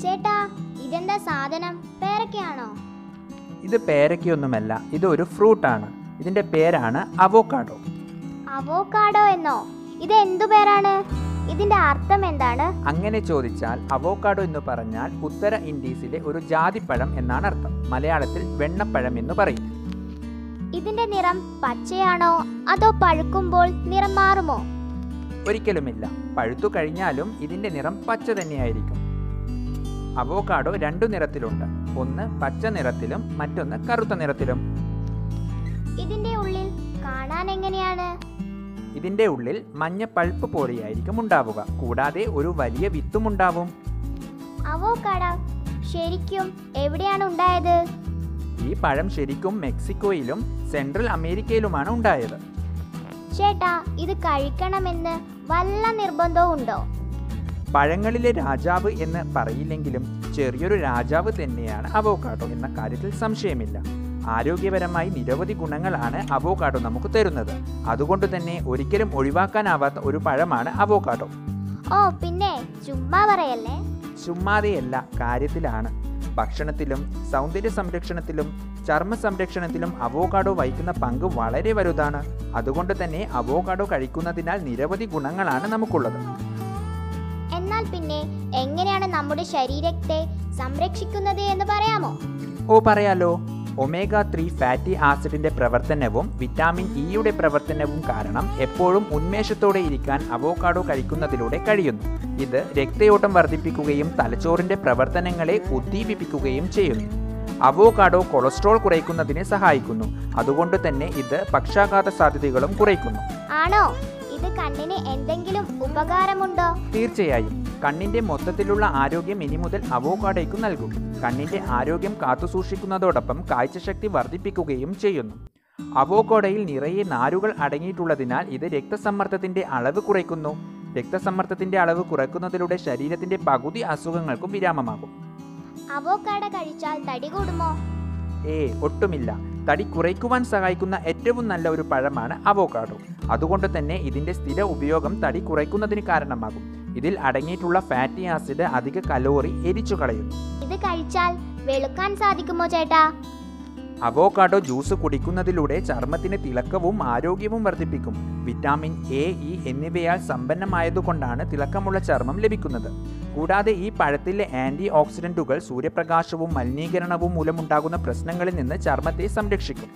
ചേട്ടാ ഇതെന്താ സാധനം? പേരക്കയാണോ? ഇത് പേരക്കയൊന്നുമല്ല ഇത് ഒരു ഫ്രൂട്ട് ആണ് ഇതിന്റെ പേരാണ് അവോക്കാഡോ. അവോക്കാഡോ എന്നോ? ഇത് എന്തു പേരാണ്? ഇതിന്റെ അർത്ഥം എന്താണ്? അങ്ങനെ ചോദിച്ചാൽ അവോക്കാഡോ എന്ന് പറഞ്ഞാൽ ഉത്തര ഇൻഡീസിലെ ഒരു ജാതിപ്പഴം എന്നാണ് അർത്ഥം. മലയാളത്തിൽ വെണ്ണപ്പഴം എന്ന് പറയും. ഇതിന്റെ നിറം പച്ചയാണോ? അതോ പഴുക്കുമ്പോൾ നിറം മാറുമോ? ഒരിക്കലുമില്ല. പഴുത്തു കഴിഞ്ഞാലും ഇതിന്റെ നിറം പച്ച തന്നെയായിരിക്കും. അവോക്കാഡോ രണ്ടു നിറത്തിലുണ്ട്. ഒന്ന് പച്ച നിറത്തിലും മറ്റൊന്ന് കറുത്ത നിറത്തിലും. ഇതിന്റെ ഉള്ളിൽ കാണാൻ എങ്ങനെയാണ്? ഇതിന്റെ ഉള്ളിൽ മഞ്ഞ പൾപ്പ് പോലെയായിരിക്കും ഉണ്ടാവുക. കൂടാതെ ഒരു വലിയ വിത്തും ഉണ്ടാവും. അവോക്കാഡോ ശരിക്കും എവിടെയാണ് ഉണ്ടായത്? ഈ പഴം ശരിക്കും മെക്സിക്കോയിലും സെൻട്രൽ അമേരിക്കയിലുമാണ് ഉണ്ടായത്. ചേട്ടാ ഇത് കഴിക്കണമെന്ന് വല്ല നിർബന്ധവും ഉണ്ടോ പഴങ്ങളിലെ രാജാവ് എന്ന് പറയില്ലെങ്കിലും ചെറിയൊരു രാജാവ് തന്നെയാണ് അവോക്കാഡോ എന്ന കാര്യത്തിൽ സംശയമില്ല. ആരോഗ്യപരമായി നിരവധി ഗുണങ്ങളാണ് അവോക്കാഡോ നമുക്ക് തരുന്നത്. അതുകൊണ്ട് തന്നെ ഒരിക്കലും ഒഴിവാക്കാനാവാത്ത ഒരു പഴമാണ് അവോക്കാഡോ. ഓ പിന്നെ ചുമ്മാ പറയല്ലേ? ചുമ്മാതെയല്ല കാര്യത്തിലാണ്. ഭക്ഷണത്തിലും സൗന്ദര്യ സംരക്ഷണത്തിലും ചർമ്മ സംരക്ഷണത്തിലും അവോക്കാഡോ വഹിക്കുന്ന പങ്ക് വളരെ വലുതാണ്. അതുകൊണ്ട് തന്നെ അവോക്കാഡോ കഴിക്കുന്നതിനാൽ നിരവധി ഗുണങ്ങളാണ് നമുക്കുള്ളത്. എന്നാൽ പിന്നെ എങ്ങനെയാണ് നമ്മുടെ ശരീരത്തെ സംരക്ഷിക്കുന്നത് എന്ന് പറയാമോ? ഓ പറയാലോ. ഒമേഗ ത്രീ ഫാറ്റി ആസിഡിന്റെ പ്രവർത്തനവും വിറ്റാമിൻ ഇയുടെ പ്രവർത്തനവും കാരണം എപ്പോഴും ഉന്മേഷത്തോടെ ഇരിക്കാൻ അവോക്കാഡോ കഴിക്കുന്നതിലൂടെ കഴിയുന്നു. ഇത് രക്തയോട്ടം വർദ്ധിപ്പിക്കുകയും തലച്ചോറിന്റെ പ്രവർത്തനങ്ങളെ ഉദ്ദീപിപ്പിക്കുകയും ചെയ്യുന്നു. അവോക്കാഡോ കൊളസ്ട്രോൾ കുറയ്ക്കുന്നതിന് സഹായിക്കുന്നു. അതുകൊണ്ട് തന്നെ ഇത് പക്ഷാഘാത സാധ്യതകളും കുറയ്ക്കുന്നു. ആണോ? ഇത് കണ്ണിന് എന്തെങ്കിലും ഉപകാരമുണ്ടോ? തീർച്ചയായും. കണ്ണിന്റെ മൊത്തത്തിലുള്ള ആരോഗ്യം ഇനി മുതൽ അവോക്കാഡോയ്ക്ക് നൽകും. കണ്ണിന്റെ ആരോഗ്യം കാത്തുസൂക്ഷിക്കുന്നതോടൊപ്പം കാഴ്ചശക്തി വർദ്ധിപ്പിക്കുകയും ചെയ്യുന്നു. അവോക്കോഡയിൽ നിറയെ നാരുകൾ അടങ്ങിയിട്ടുള്ളതിനാൽ ഇത് രക്തസമ്മർദ്ദത്തിന്റെ അളവ് കുറയ്ക്കുന്നു. രക്തസമ്മർദ്ദത്തിന്റെ അളവ് കുറയ്ക്കുന്നതിലൂടെ ശരീരത്തിന്റെ പകുതി അസുഖങ്ങൾക്കും വിരാമമാകും. അവോക്കാഡ കഴിച്ചാൽ തടി കൂടുമോ? ഏ ഒട്ടുമില്ല. തടി കുറയ്ക്കുവാൻ സഹായിക്കുന്ന ഏറ്റവും നല്ല ഒരു പഴമാണ് അവോക്കാഡോ. അതുകൊണ്ട് തന്നെ ഇതിന്റെ സ്ഥിര ഉപയോഗം തടി കുറയ്ക്കുന്നതിന് കാരണമാകും. ഇതിൽ അടങ്ങിയിട്ടുള്ള ഫാറ്റി ആസിഡ് അധിക കലോറി എരിച്ചു കളയുന്നു ഇത് കഴിച്ചാൽ വെളുക്കാൻ സാധിക്കുമോ ചേട്ടാ? അവോക്കാഡോ ജ്യൂസ് കുടിക്കുന്നതിലൂടെ ചർമ്മത്തിന് തിളക്കവും ആരോഗ്യവും വർദ്ധിപ്പിക്കും. വിറ്റാമിൻ എ ഇ എന്നിവയാൽ സമ്പന്നമായതുകൊണ്ടാണ് തിളക്കമുള്ള ചർമ്മം ലഭിക്കുന്നത്. കൂടാതെ ഈ പഴത്തിലെ ആന്റി ഓക്സിഡന്റുകൾ സൂര്യപ്രകാശവും മലിനീകരണവും മൂലമുണ്ടാകുന്ന പ്രശ്നങ്ങളിൽ നിന്ന് ചർമ്മത്തെ സംരക്ഷിക്കും.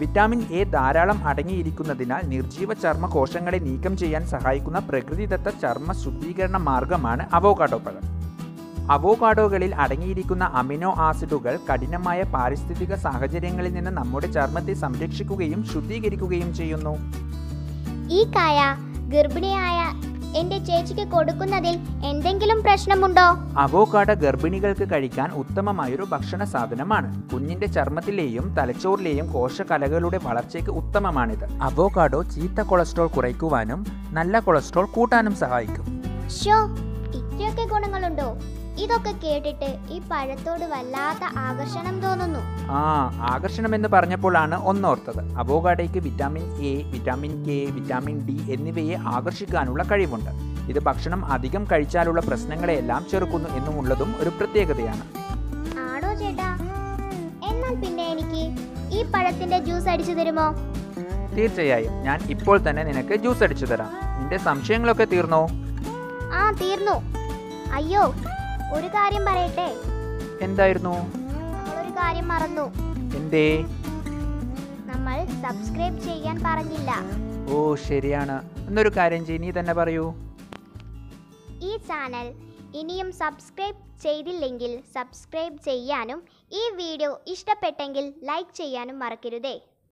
വിറ്റാമിൻ എ ധാരാളം അടങ്ങിയിരിക്കുന്നതിനാൽ നിർജീവ ചർമ്മ കോശങ്ങളെ നീക്കം ചെയ്യാൻ സഹായിക്കുന്ന പ്രകൃതിദത്ത ചർമ്മ ശുദ്ധീകരണ മാർഗമാണ് അവോകാഡോ പഴം. അവോകാഡോകളിൽ അടങ്ങിയിരിക്കുന്ന അമിനോ ആസിഡുകൾ കഠിനമായ പാരിസ്ഥിതിക സാഹചര്യങ്ങളിൽ നിന്ന് നമ്മുടെ ചർമ്മത്തെ സംരക്ഷിക്കുകയും ശുദ്ധീകരിക്കുകയും ചെയ്യുന്നു. ഈ കായ ഗർഭിണിയായ എന്റെ ചേച്ചിക്ക് കൊടുക്കുന്നതിൽ എന്തെങ്കിലും പ്രശ്നമുണ്ടോ? അവോക്കാട ഗർഭിണികൾക്ക് കഴിക്കാൻ ഉത്തമമായൊരു ഭക്ഷണ സാധനമാണ്. കുഞ്ഞിന്റെ ചർമ്മത്തിലെയും തലച്ചോറിലെയും കോശകലകളുടെ വളർച്ചയ്ക്ക് ഉത്തമമാണിത്. അവോക്കാഡോ ചീത്ത കൊളസ്ട്രോൾ കുറയ്ക്കുവാനും നല്ല കൊളസ്ട്രോൾ കൂട്ടാനും സഹായിക്കും. ഇത്രയൊക്കെ ഗുണങ്ങളുണ്ടോ? ഇതൊക്കെ കേട്ടിട്ട് ഈ പഴത്തോട് വല്ലാത്ത ആകർഷണം തോന്നുന്നു. ആ ആകർഷണം എന്ന് പറഞ്ഞപ്പോഴാണ് ഒന്നോർത്തത്. അവോകാഡോയ്ക്ക് vitamin a vitamin k vitamin d എന്നിവയെ ആകർഷിക്കാനുള്ള കഴിവുണ്ട്. ഇത് ഭക്ഷണം അധികം കഴിച്ചാലുള്ള പ്രശ്നങ്ങളെല്ലാം ചെറുക്കുന്നു എന്നുമുള്ളതും ഒരു പ്രത്യേകതയാണ്. ആണോ ചേട്ടാ? എന്നാൽ പിന്നെ എനിക്ക് ഈ പഴത്തിന്റെ ജ്യൂസ് അടിച്ചു തരുമോ? തീർച്ചയായും. ഞാൻ ഇപ്പോൾ തന്നെ നിനക്ക് ജ്യൂസ് അടിച്ചു തരാം. നിന്റെ സംശയങ്ങളൊക്കെ തീർന്നോ? ആ തീർന്നു. അയ്യോ ഒരു കാര്യം പറയട്ടെ? എന്തായിരുന്നു? ഒരു കാര്യം മറന്നു. എന്തേ? നമ്മൾ സബ്സ്ക്രൈബ് ചെയ്യാൻ പറഞ്ഞില്ല. ഓ ശരിയാണ്. എന്നൊരു കാര്യം ചെയ്യ് നീ തന്നെ പറയൂ. ഈ ചാനൽ ഇനിയും സബ്സ്ക്രൈബ് ചെയ്തില്ലെങ്കിൽ സബ്സ്ക്രൈബ് ചെയ്യാനും ഈ വീഡിയോ ഇഷ്ടപ്പെട്ടെങ്കിൽ ലൈക്ക് ചെയ്യാനും മറക്കരുതേ.